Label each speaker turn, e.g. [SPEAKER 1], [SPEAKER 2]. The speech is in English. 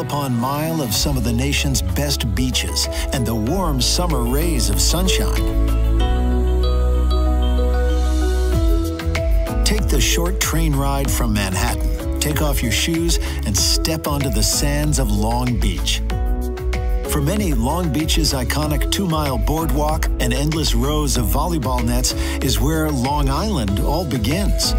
[SPEAKER 1] upon mile of some of the nation's best beaches and the warm summer rays of sunshine. Take the short train ride from Manhattan, take off your shoes, and step onto the sands of Long Beach. For many, Long Beach's iconic two mile boardwalk and endless rows of volleyball nets is where Long Island all begins.